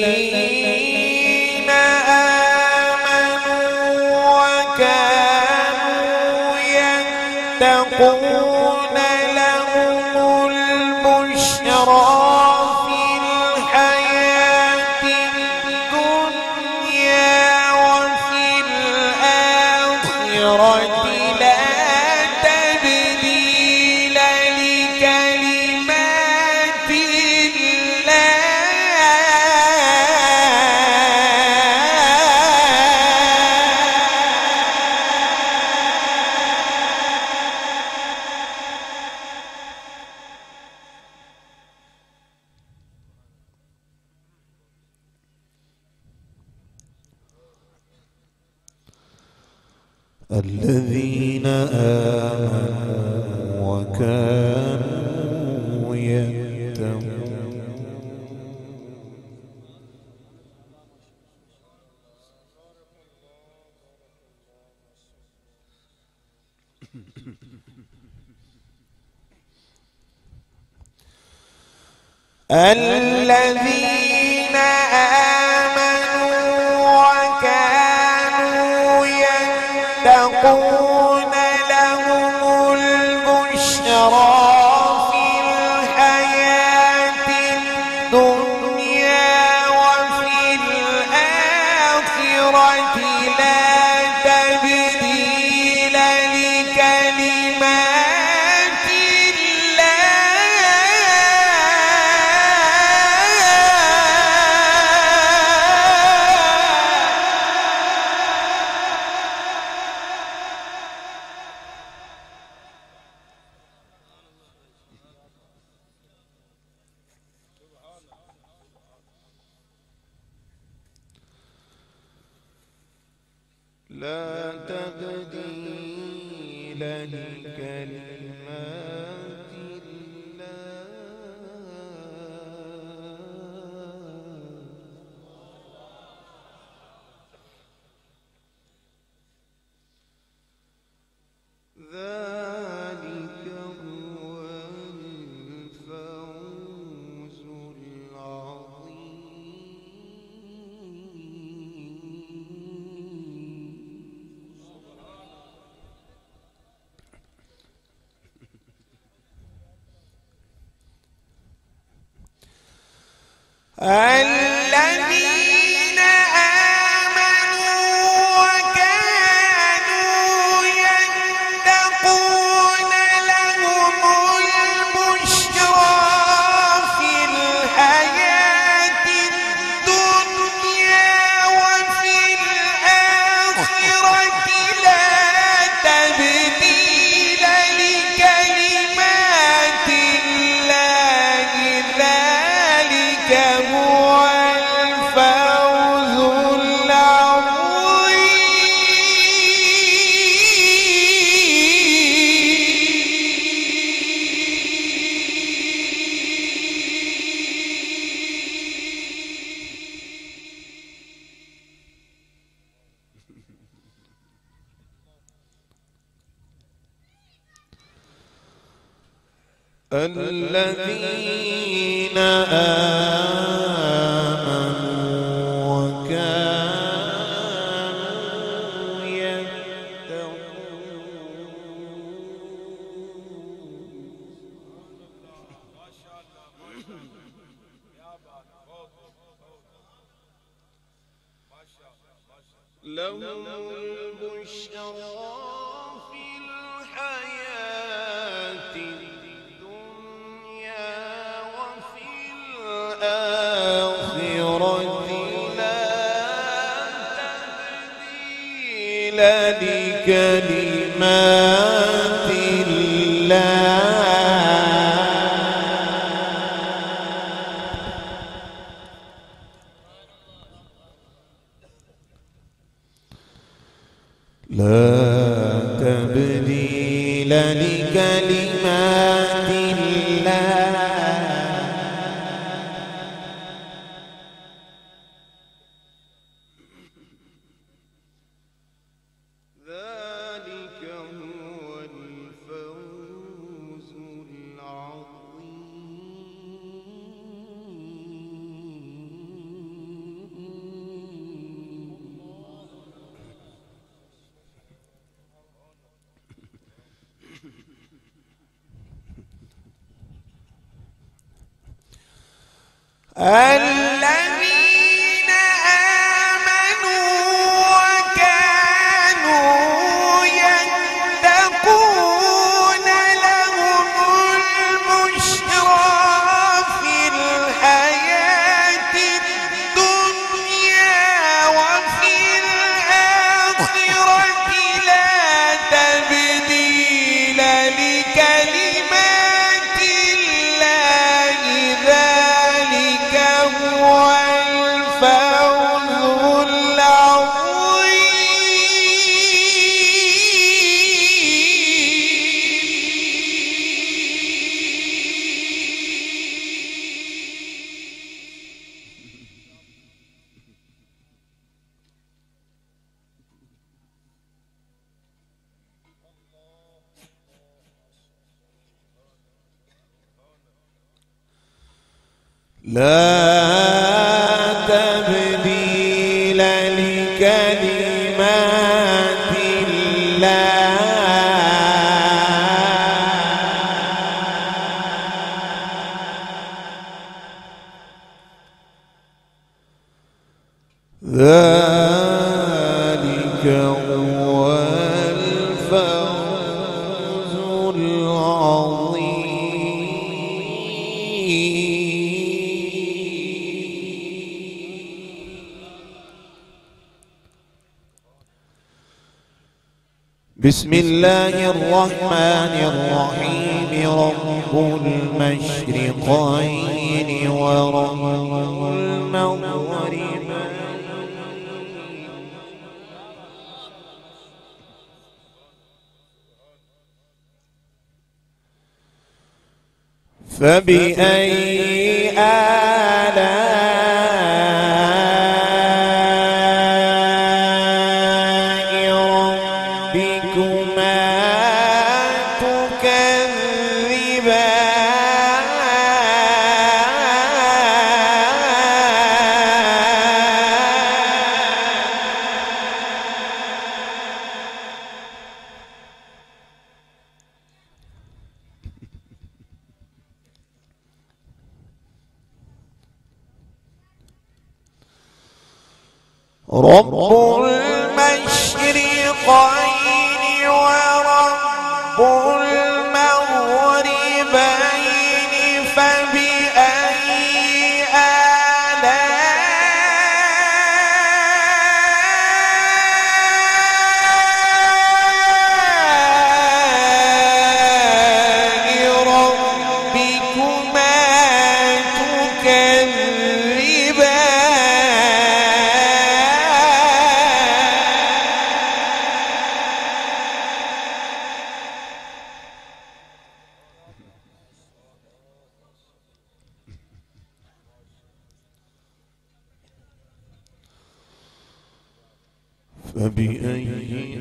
الذين آمنوا وكانوا يتقون الذين آمنوا وكانوا يتقون الذي الذين آمنوا ذلك and لا تبديل لكلمات الله. ذلك هو الفوز العظيم. بسم الله الرحمن الرحيم. رب المشرقين ورب المغربين. فبأي آه فبأي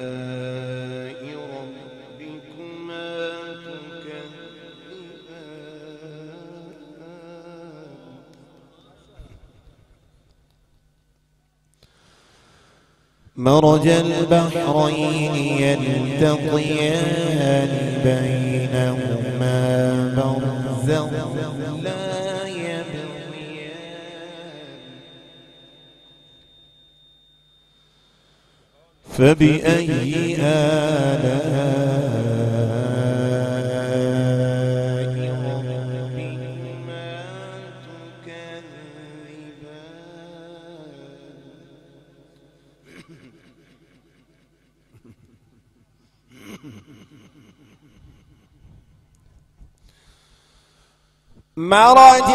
آلاء ربكما تكذبان؟ مرج البحرين يلتقيان بين فبأي آلاء ربكما تكذبان مرج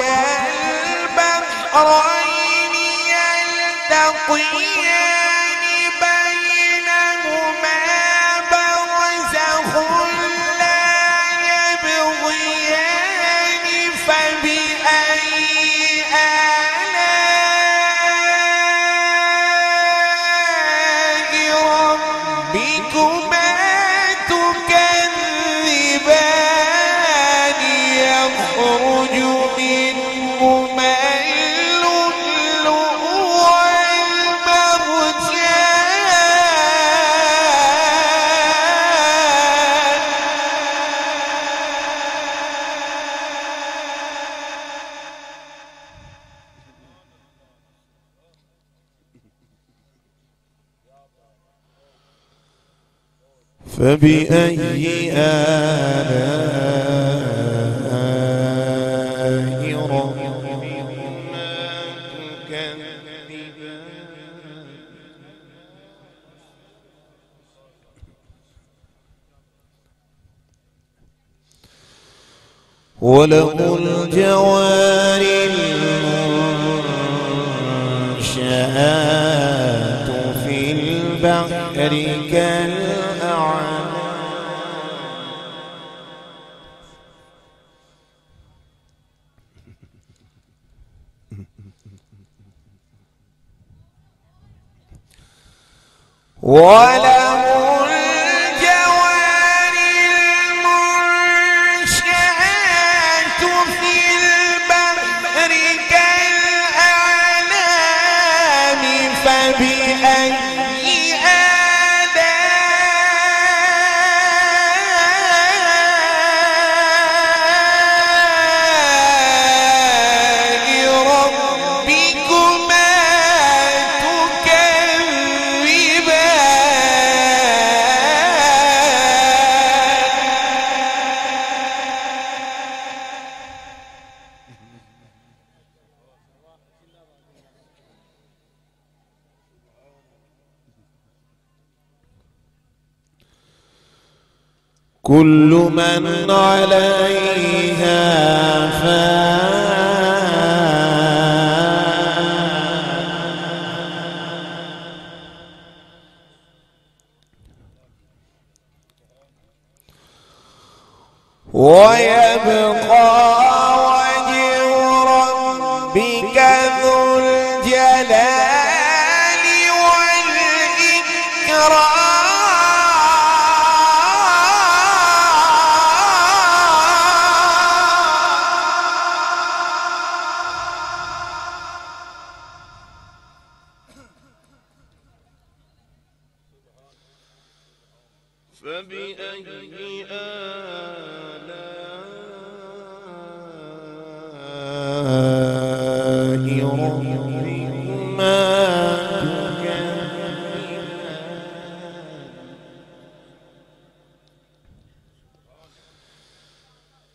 البحرين يلتقيان فبأي آلاء ربكما تكذبان وله الجوار المنشآت في البحر كالأعلام وله كل من عليها فان. ويبقى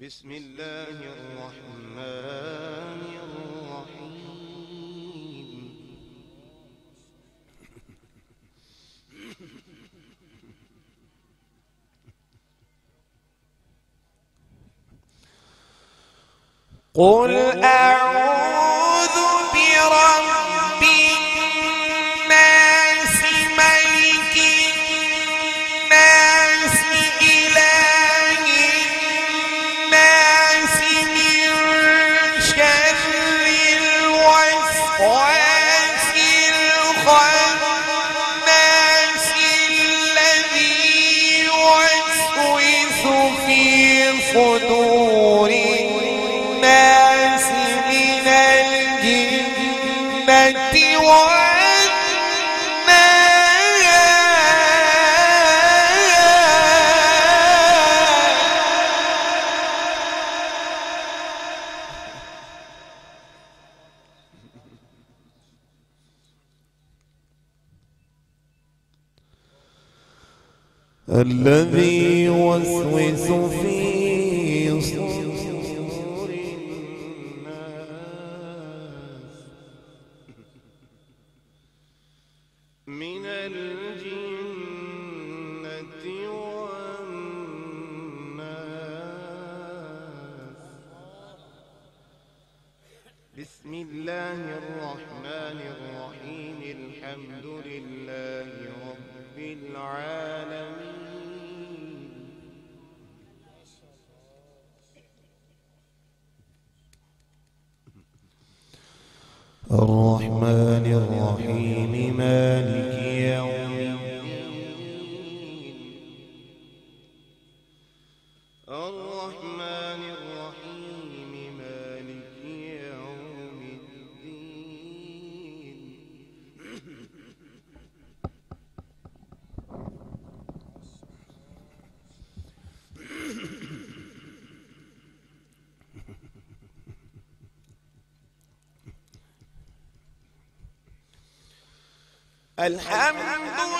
بسم الله الرحمن الرحيم. قل أعلم الذي الرحيم مالك يوم الحمد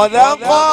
صدق